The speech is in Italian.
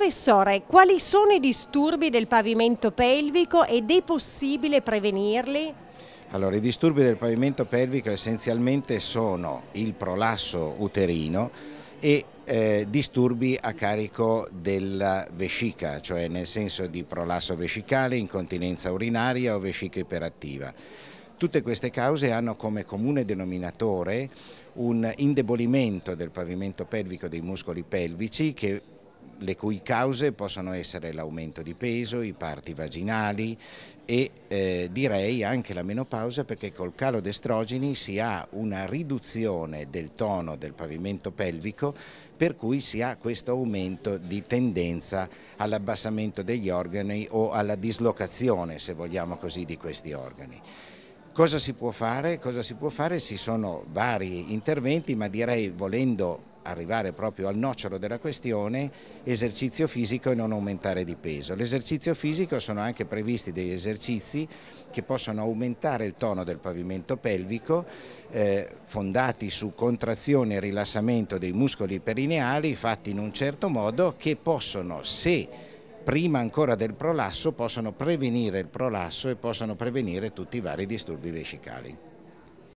Professore, quali sono i disturbi del pavimento pelvico ed è possibile prevenirli? Allora, i disturbi del pavimento pelvico essenzialmente sono il prolasso uterino e eh, disturbi a carico della vescica, cioè nel senso di prolasso vescicale, incontinenza urinaria o vescica iperattiva. Tutte queste cause hanno come comune denominatore un indebolimento del pavimento pelvico dei muscoli pelvici che le cui cause possono essere l'aumento di peso, i parti vaginali e eh, direi anche la menopausa perché col calo d'estrogeni si ha una riduzione del tono del pavimento pelvico per cui si ha questo aumento di tendenza all'abbassamento degli organi o alla dislocazione, se vogliamo così, di questi organi. Cosa si può fare? Cosa si può fare? Ci sono vari interventi, ma direi volendo arrivare proprio al nocciolo della questione, esercizio fisico e non aumentare di peso. L'esercizio fisico sono anche previsti degli esercizi che possono aumentare il tono del pavimento pelvico, eh, fondati su contrazione e rilassamento dei muscoli perineali, fatti in un certo modo che possono, se prima ancora del prolasso, possono prevenire il prolasso e possono prevenire tutti i vari disturbi vescicali.